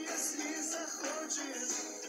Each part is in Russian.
если захочешь,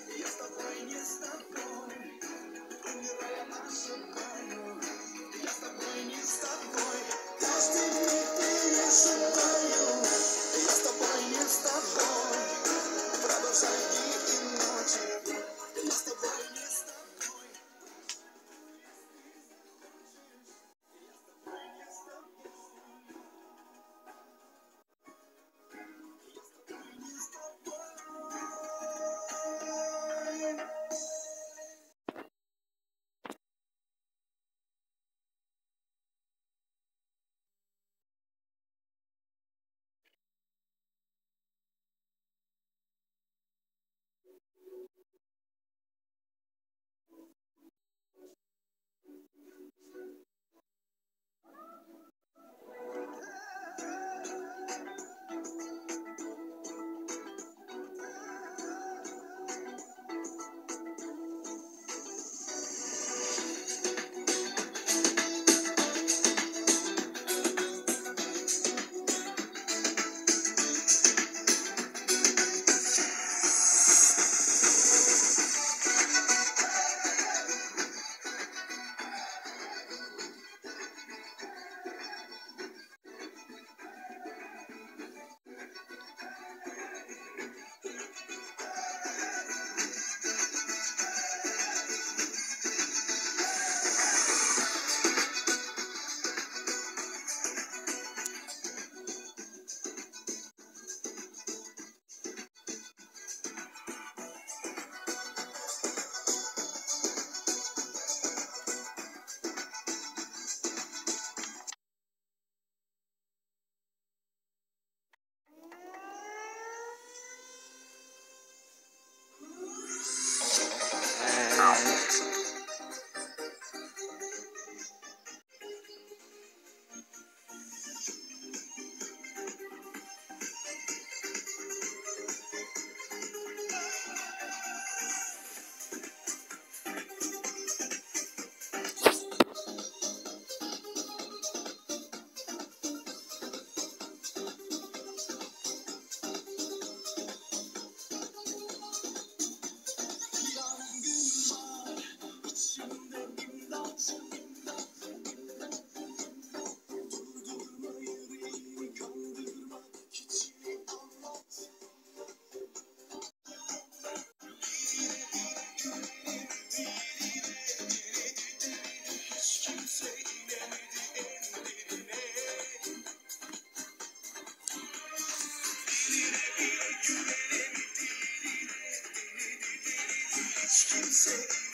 Street set.